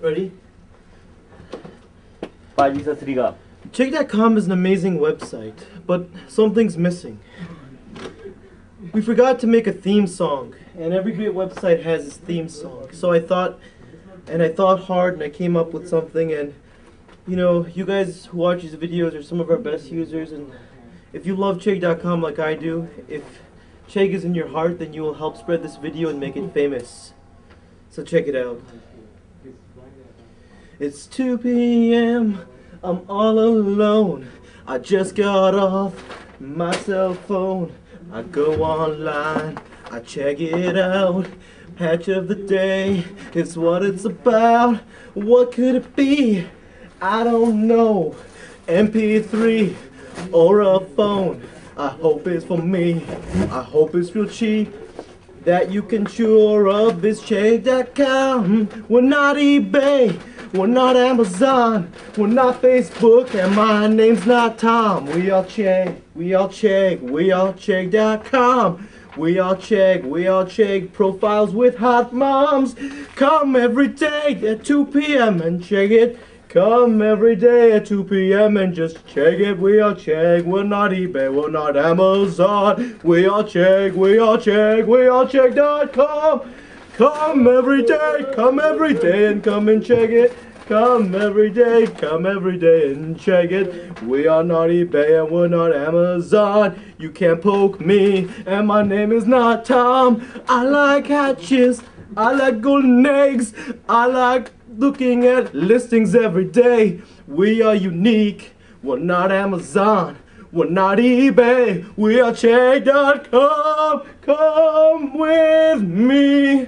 Ready? Three, go. Chegg.com is an amazing website, but something's missing. We forgot to make a theme song, and every great website has its theme song. So I thought, and I thought hard, and I came up with something. And you know, you guys who watch these videos are some of our best users, and if you love Chegg.com like I do, if Chegg is in your heart, then you will help spread this video and make it famous. So check it out. It's 2 p.m. I'm all alone. I just got off my cell phone. I go online, I check it out. Hatch of the day is what it's about. What could it be? I don't know. MP3 or a phone. I hope it's for me. I hope it's real cheap. That you can sure of is Chegg.com. We're not eBay. We're not Amazon. We're not Facebook. And my name's not Tom. We all check, We all check, We all Chegg.com. We all check, We all check Profiles with hot moms. Come every day at 2 p.m. and check it. Come every day at 2 p.m. and just check it. We all check. We're not eBay. We're not Amazon. We all check. We all Chegg. We all Chegg.com. Come every day. Come every day and come and check it. Come every day. Come every day and check it. We are not eBay and we're not Amazon. You can't poke me. And my name is not Tom. I like hatches. I like golden eggs. I like looking at listings every day. We are unique. We're not Amazon. We're not eBay. We are Chegg.com. Come with me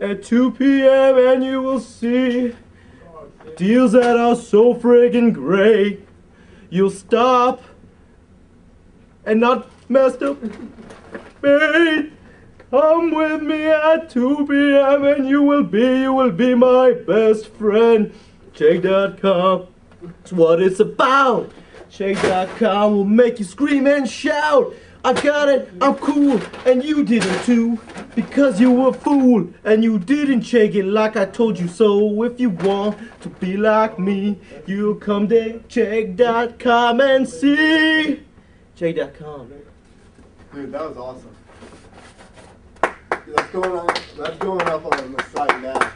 at 2 p.m. and you will see deals that are so friggin' great. You'll stop and not mess up. Mate. Come with me at 2 p.m. and you will be, you will be my best friend. Chegg.com, it's what it's about. Chegg.com will make you scream and shout. I got it, I'm cool, and you didn't too. Because you were a fool, and you didn't check it like I told you so. If you want to be like me, you come to Chegg.com and see. Chegg.com. Dude, that was awesome. That's going on. That's going up on the site now.